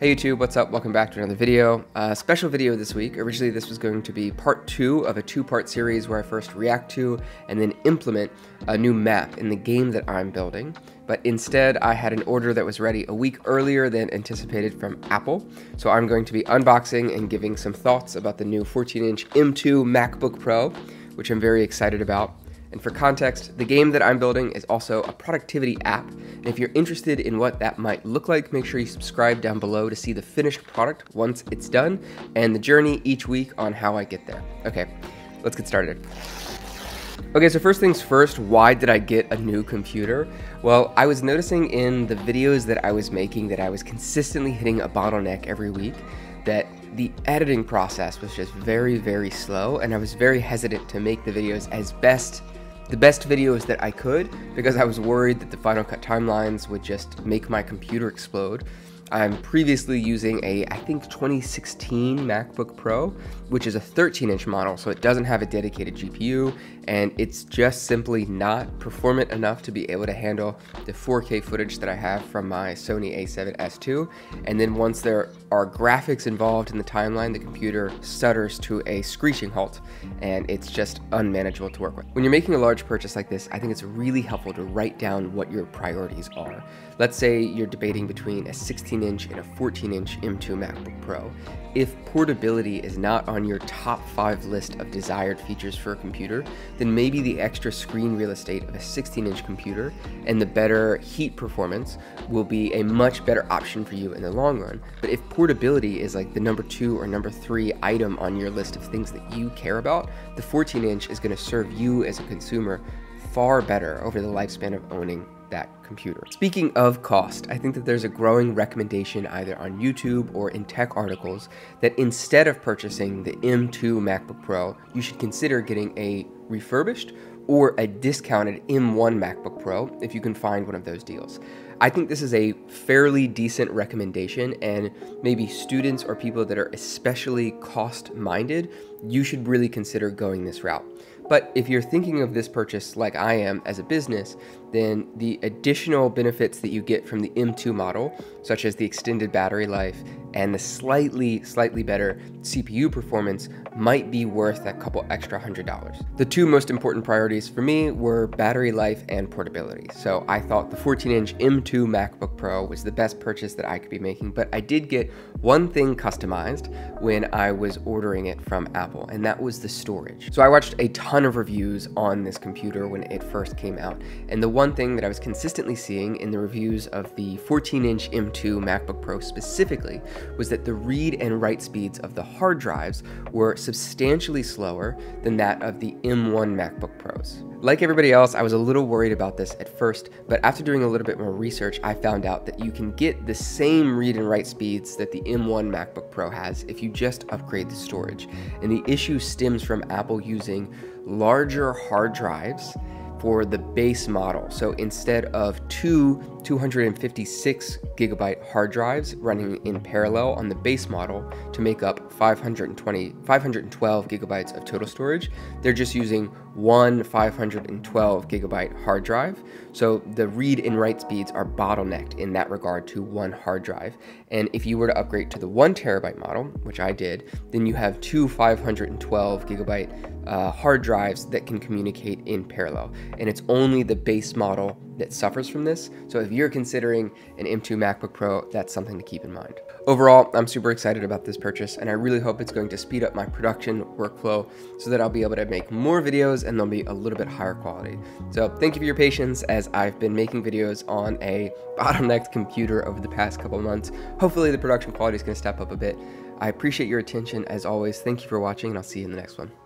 Hey YouTube, what's up? Welcome back to another video. Uh, special video this week. Originally this was going to be part two of a two-part series where I first react to and then implement a new map in the game that I'm building. But instead I had an order that was ready a week earlier than anticipated from Apple. So I'm going to be unboxing and giving some thoughts about the new 14-inch M2 MacBook Pro, which I'm very excited about. And for context, the game that I'm building is also a productivity app. And if you're interested in what that might look like, make sure you subscribe down below to see the finished product once it's done and the journey each week on how I get there. Okay, let's get started. Okay, so first things first, why did I get a new computer? Well, I was noticing in the videos that I was making that I was consistently hitting a bottleneck every week, that the editing process was just very, very slow, and I was very hesitant to make the videos as best the best videos that I could because I was worried that the Final Cut timelines would just make my computer explode. I'm previously using a, I think 2016 MacBook Pro, which is a 13 inch model, so it doesn't have a dedicated GPU, and it's just simply not performant enough to be able to handle the 4K footage that I have from my Sony a7S II. And then once there are graphics involved in the timeline, the computer stutters to a screeching halt, and it's just unmanageable to work with. When you're making a large purchase like this, I think it's really helpful to write down what your priorities are. Let's say you're debating between a 16 inch and a 14 inch M2 MacBook Pro. If portability is not on your top five list of desired features for a computer, then maybe the extra screen real estate of a 16 inch computer and the better heat performance will be a much better option for you in the long run. But if portability is like the number two or number three item on your list of things that you care about, the 14 inch is going to serve you as a consumer far better over the lifespan of owning that computer. Speaking of cost, I think that there's a growing recommendation either on YouTube or in tech articles that instead of purchasing the M2 MacBook Pro, you should consider getting a refurbished or a discounted M1 MacBook Pro if you can find one of those deals. I think this is a fairly decent recommendation, and maybe students or people that are especially cost minded, you should really consider going this route. But if you're thinking of this purchase like I am as a business, then the additional benefits that you get from the M2 model, such as the extended battery life and the slightly, slightly better CPU performance, might be worth that couple extra hundred dollars. The two most important priorities for me were battery life and portability. So I thought the 14 inch M2 MacBook Pro was the best purchase that I could be making, but I did get one thing customized when I was ordering it from Apple, and that was the storage. So I watched a ton of reviews on this computer when it first came out, and the one thing that I was consistently seeing in the reviews of the 14 inch M2 MacBook Pro specifically was that the read and write speeds of the hard drives were substantially slower than that of the M1 MacBook Pros. Like everybody else, I was a little worried about this at first, but after doing a little bit more research, I found out that you can get the same read and write speeds that the M1 MacBook Pro has if you just upgrade the storage. And the issue stems from Apple using larger hard drives for the base model. So instead of two 256 gigabyte hard drives running in parallel on the base model to make up 520 512 gigabytes of total storage, they're just using one 512 gigabyte hard drive. So the read and write speeds are bottlenecked in that regard to one hard drive. And if you were to upgrade to the one terabyte model, which I did, then you have two 512 gigabyte uh, hard drives that can communicate in parallel. And it's only the base model that suffers from this. So if you're considering an M2 MacBook Pro, that's something to keep in mind. Overall, I'm super excited about this purchase and I really hope it's going to speed up my production workflow so that I'll be able to make more videos and they'll be a little bit higher quality. So thank you for your patience as I've been making videos on a bottlenecked computer over the past couple months. Hopefully the production quality is going to step up a bit. I appreciate your attention as always. Thank you for watching and I'll see you in the next one.